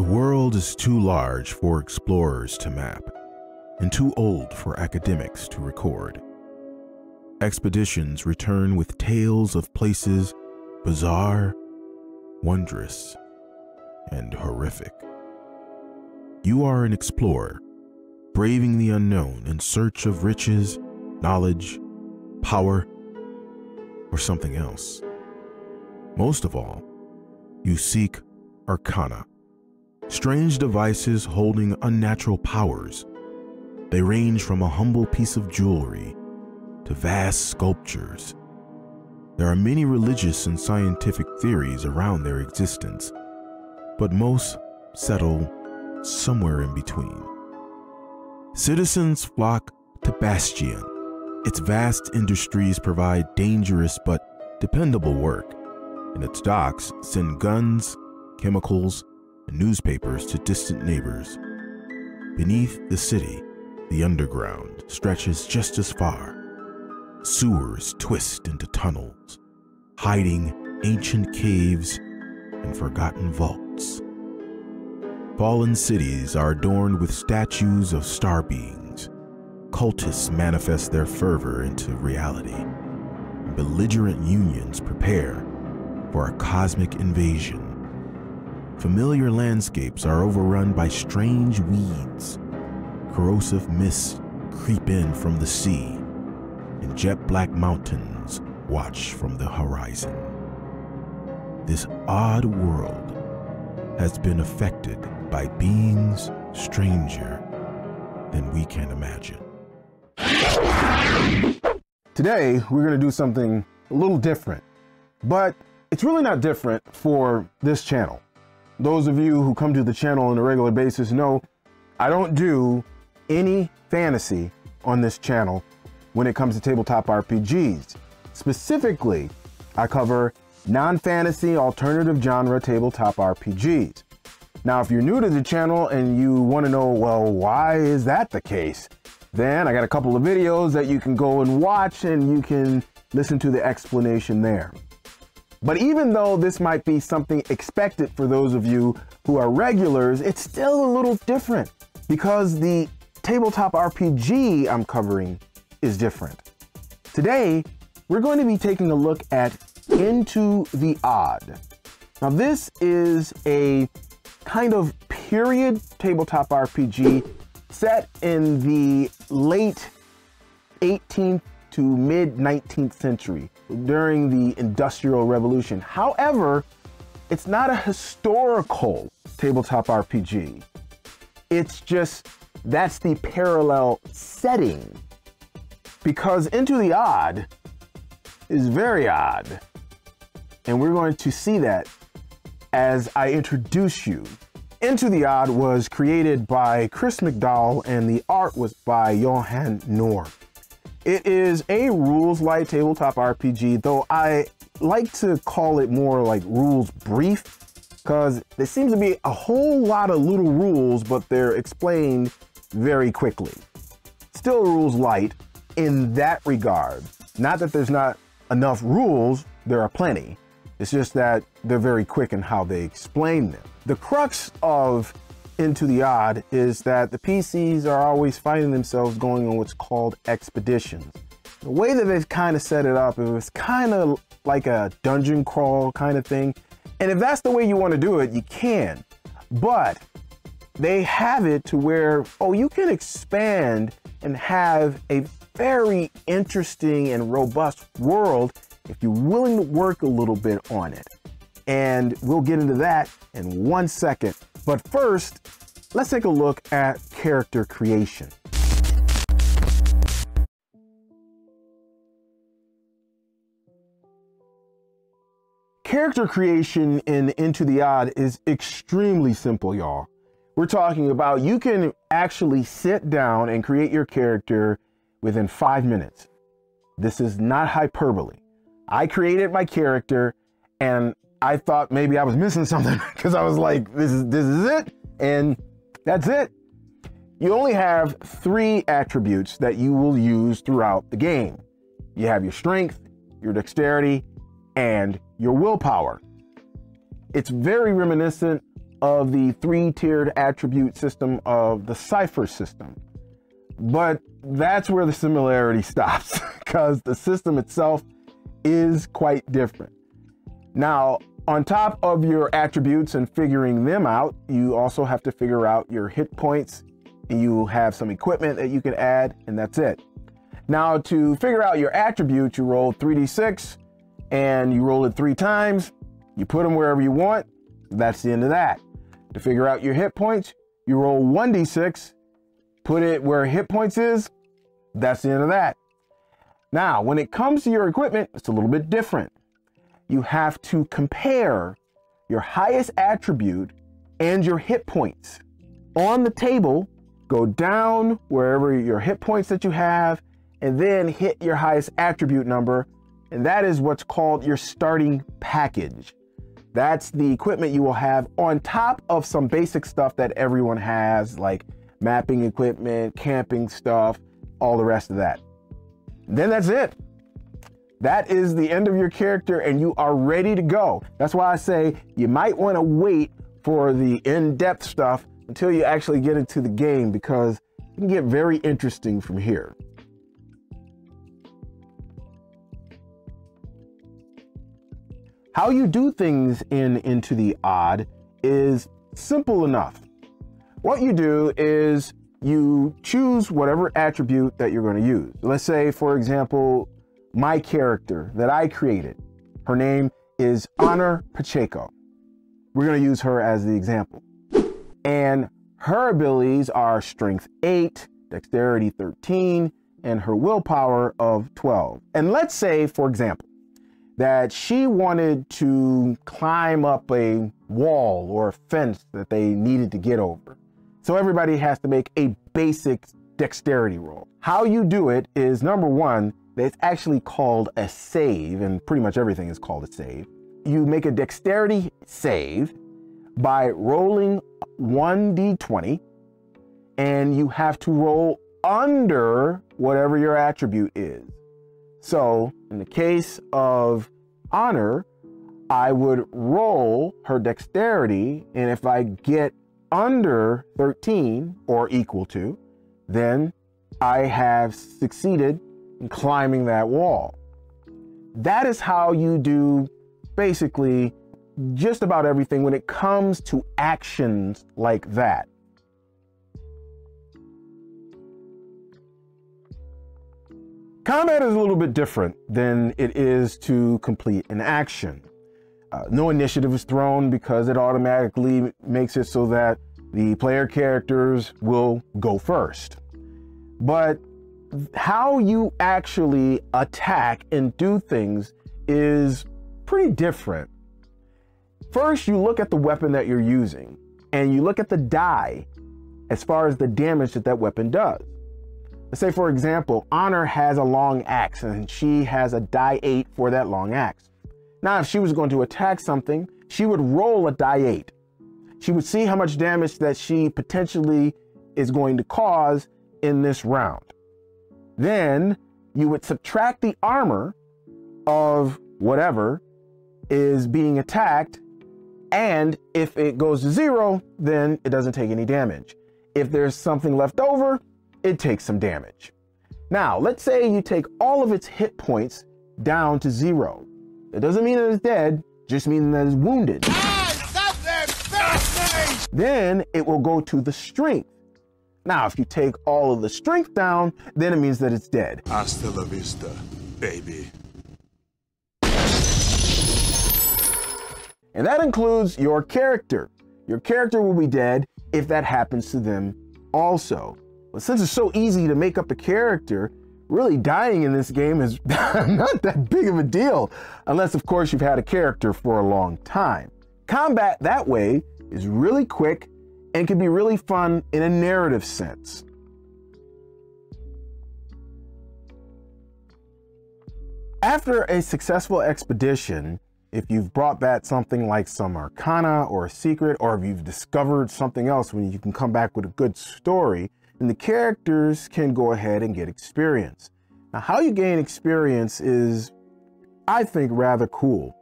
The world is too large for explorers to map, and too old for academics to record. Expeditions return with tales of places bizarre, wondrous, and horrific. You are an explorer, braving the unknown in search of riches, knowledge, power, or something else. Most of all, you seek arcana, strange devices holding unnatural powers. They range from a humble piece of jewelry to vast sculptures. There are many religious and scientific theories around their existence, but most settle somewhere in between. Citizens flock to Bastion. Its vast industries provide dangerous but dependable work, and its docks send guns, chemicals, and newspapers to distant neighbors. Beneath the city, the underground stretches just as far. Sewers twist into tunnels, hiding ancient caves and forgotten vaults. Fallen cities are adorned with statues of star beings. Cultists manifest their fervor into reality. Belligerent unions prepare for a cosmic invasion. Familiar landscapes are overrun by strange weeds. Corrosive mists creep in from the sea, and jet black mountains watch from the horizon. This odd world has been affected by beings stranger than we can imagine. Today, we're going to do something a little different, but it's really not different for this channel. Those of you who come to the channel on a regular basis know I don't do any fantasy on this channel when it comes to tabletop RPGs. Specifically, I cover non-fantasy alternative genre tabletop RPGs. Now, if you're new to the channel and you want to know, well, why is that the case? Then I got a couple of videos that you can go and watch and you can listen to the explanation there. But even though this might be something expected for those of you who are regulars, it's still a little different because the tabletop RPG I'm covering is different. Today, we're going to be taking a look at Into the Odd. Now, this is a kind of period tabletop RPG set in the late 18th to mid 19th century during the Industrial Revolution. However, it's not a historical tabletop RPG. It's just that's the parallel setting because Into the Odd is very odd. And we're going to see that as I introduce you. Into the Odd was created by Chris McDowall and the art was by Johan Nohr. It is a rules light tabletop RPG, though I like to call it more like rules brief because there seems to be a whole lot of little rules, but they're explained very quickly. Still rules light in that regard. Not that there's not enough rules, there are plenty. It's just that they're very quick in how they explain them. The crux of Into the Odd is that the PCs are always finding themselves going on what's called expeditions. The way that they've kind of set it up, it was kind of like a dungeon crawl kind of thing. And if that's the way you want to do it, you can. But they have it to where, oh, you can expand and have a very interesting and robust world if you're willing to work a little bit on it. And we'll get into that in one second. But first, let's take a look at character creation. Character creation in Into the Odd is extremely simple, y'all. We're talking about you can actually sit down and create your character within five minutes. This is not hyperbole. I created my character and I thought maybe I was missing something because I was like, this is this is it, and that's it. You only have three attributes that you will use throughout the game. You have your strength, your dexterity, and your willpower. It's very reminiscent of the three-tiered attribute system of the Cypher system. But that's where the similarity stops because the system itself is quite different. Now, on top of your attributes and figuring them out, you also have to figure out your hit points and you have some equipment that you can add and that's it. Now to figure out your attributes, you roll 3d6 and you roll it three times. You put them wherever you want. That's the end of that. To figure out your hit points, you roll 1d6, put it where hit points is. That's the end of that. Now, when it comes to your equipment, it's a little bit different. You have to compare your highest attribute and your hit points. On the table, go down wherever your hit points that you have and then hit your highest attribute number. And that is what's called your starting package. That's the equipment you will have on top of some basic stuff that everyone has, like mapping equipment, camping stuff, all the rest of that. Then that's it. That is the end of your character and you are ready to go. That's why I say you might want to wait for the in-depth stuff until you actually get into the game because it can get very interesting from here. How you do things in Into the Odd is simple enough. What you do is you choose whatever attribute that you're going to use. Let's say, for example, my character that I created. Her name is Honor Pacheco. We're going to use her as the example. And her abilities are Strength 8, Dexterity 13, and her willpower of 12. And let's say, for example, that she wanted to climb up a wall or a fence that they needed to get over. So everybody has to make a basic dexterity roll. How you do it is number one, it's actually called a save, and pretty much everything is called a save. You make a dexterity save by rolling 1d20, and you have to roll under whatever your attribute is. So in the case of honor, I would roll her dexterity, and if I get under 13 or equal to, then I have succeeded climbing that wall. That is how you do basically just about everything when it comes to actions like that. Combat is a little bit different than it is to complete an action. Uh, no initiative is thrown because it automatically makes it so that the player characters will go first. But how you actually attack and do things is pretty different. First, you look at the weapon that you're using and you look at the die as far as the damage that that weapon does. Let's say, for example, Honor has a long axe and she has a die 8 for that long axe. Now, if she was going to attack something, she would roll a die 8. She would see how much damage that she potentially is going to cause in this round. Then you would subtract the armor of whatever is being attacked. And if it goes to zero, then it doesn't take any damage. If there's something left over, it takes some damage. Now, let's say you take all of its hit points down to zero. It doesn't mean that it's dead, just means that it's wounded. then it will go to the strength. Now, if you take all of the strength down, then it means that it's dead. Hasta la vista, baby. And that includes your character. Your character will be dead if that happens to them also. But since it's so easy to make up a character, really dying in this game is not that big of a deal, unless of course you've had a character for a long time. Combat that way is really quick and can be really fun in a narrative sense. After a successful expedition, if you've brought back something like some arcana or a secret, or if you've discovered something else when you can come back with a good story, and the characters can go ahead and get experience. Now, how you gain experience is, I think, rather cool.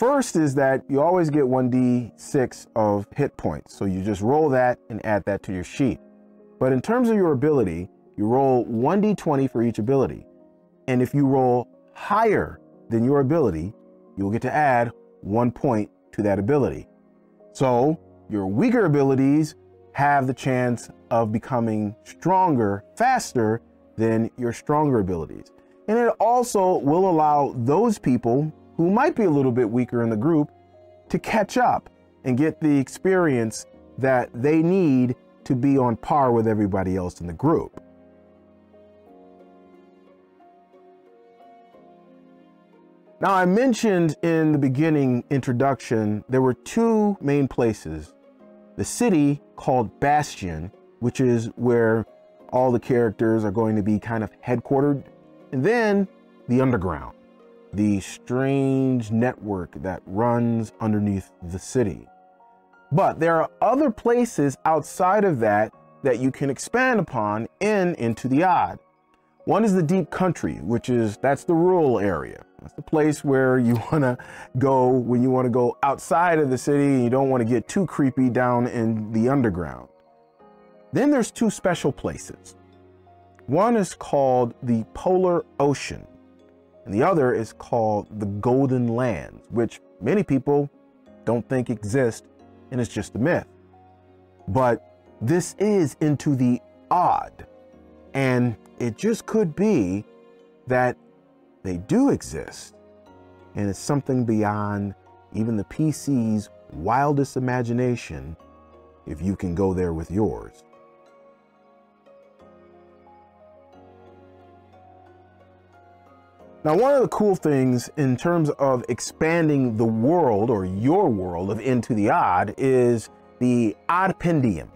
First is that you always get 1d6 of hit points. So you just roll that and add that to your sheet. But in terms of your ability, you roll 1d20 for each ability. And if you roll higher than your ability, you'll get to add one point to that ability. So your weaker abilities have the chance of becoming stronger faster than your stronger abilities. And it also will allow those people who might be a little bit weaker in the group to catch up and get the experience that they need to be on par with everybody else in the group. Now, I mentioned in the beginning introduction, there were two main places. The city called Bastion, which is where all the characters are going to be kind of headquartered. And then the underground, the strange network that runs underneath the city. But there are other places outside of that that you can expand upon in Into the Odd. One is the deep country, which is that's the rural area. That's the place where you want to go when you want to go outside of the city and you don't want to get too creepy down in the underground. Then there's two special places. One is called the Polar Ocean, and the other is called the Golden Lands, which many people don't think exist and it's just a myth. But this is into the odd, and it just could be that they do exist, and it's something beyond even the PC's wildest imagination if you can go there with yours. Now, one of the cool things in terms of expanding the world or your world of Into the Odd is the Oddpendium.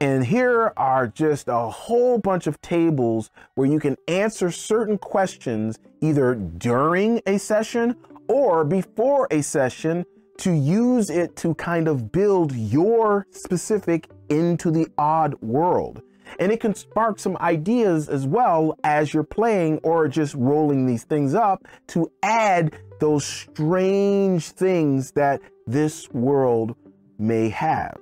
And here are just a whole bunch of tables where you can answer certain questions either during a session or before a session to use it to kind of build your specific Into the Odd world. And it can spark some ideas as well as you're playing or just rolling these things up to add those strange things that this world may have.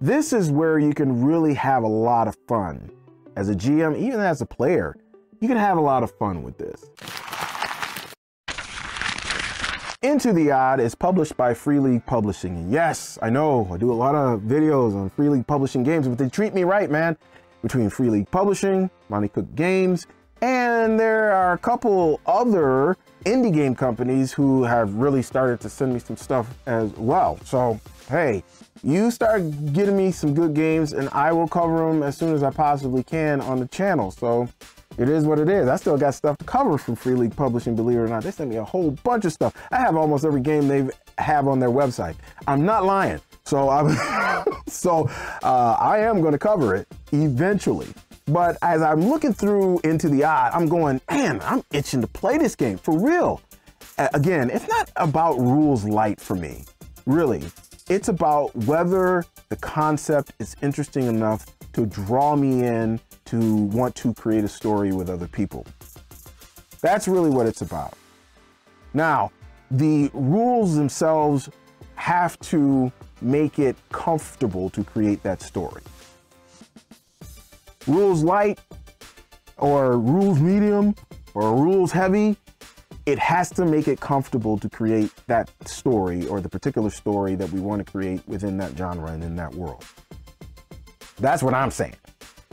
This is where you can really have a lot of fun. As a GM, even as a player, you can have a lot of fun with this. Into the Odd is published by Free League Publishing. And yes, I know I do a lot of videos on Free League Publishing games, but they treat me right, man between Free League Publishing, Monte Cook Games, and there are a couple other indie game companies who have really started to send me some stuff as well. So, hey, you start getting me some good games and I will cover them as soon as I possibly can on the channel. So it is what it is. I still got stuff to cover from Free League Publishing, believe it or not. They sent me a whole bunch of stuff. I have almost every game they have on their website. I'm not lying. So I'm so uh, I am going to cover it eventually. But as I'm looking through into the odd, I'm going, man, I'm itching to play this game for real. again, it's not about rules light for me, really. It's about whether the concept is interesting enough to draw me in to want to create a story with other people. That's really what it's about. Now, the rules themselves have to make it comfortable to create that story. Rules light or rules medium or rules heavy, it has to make it comfortable to create that story or the particular story that we want to create within that genre and in that world. That's what I'm saying.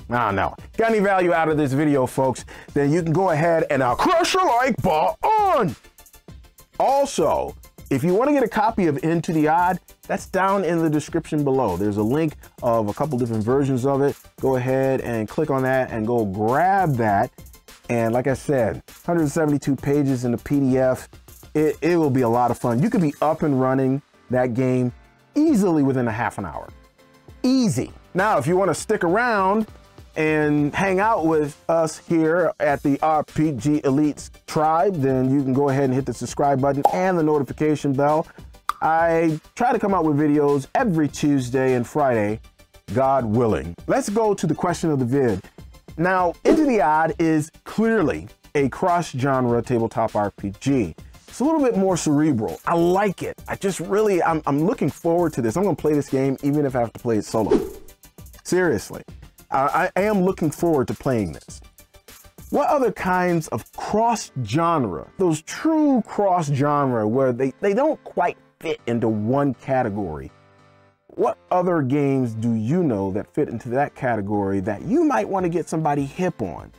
Ah, I don't know. Got any value out of this video, folks? Then you can go ahead and I'll crush your like button. Also, if you want to get a copy of Into the Odd, that's down in the description below. There's a link of a couple different versions of it. Go ahead and click on that and go grab that. And like I said, 172 pages in the PDF. It, it will be a lot of fun. You could be up and running that game easily within a half an hour. Easy. Now, if you want to stick around and hang out with us here at the RPG Elites tribe, then you can go ahead and hit the subscribe button and the notification bell. I try to come out with videos every Tuesday and Friday, God willing. Let's go to the question of the vid. Now, Into the Odd is clearly a cross-genre tabletop RPG. It's a little bit more cerebral. I like it. I just really, I'm, I'm looking forward to this. I'm gonna play this game even if I have to play it solo. Seriously, I, I am looking forward to playing this. What other kinds of cross genre, those true cross genre where they, they don't quite fit into one category, what other games do you know that fit into that category that you might want to get somebody hip on?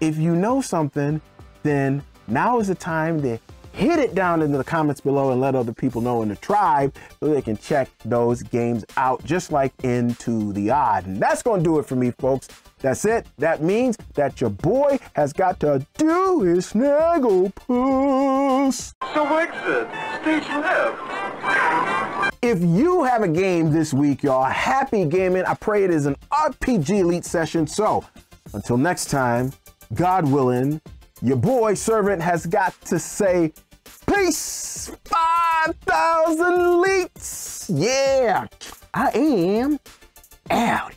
If you know something, then now is the time to hit it down into the comments below and let other people know in the tribe so they can check those games out just like Into the Odd. And that's going to do it for me, folks. That's it. That means that your boy has got to do his Snagglepuss. So exit, stage left. If you have a game this week, y'all, happy gaming. I pray it is an RPG Elite session. So until next time, God willing, your boy servant has got to say peace 5,000 elites. Yeah, I am out.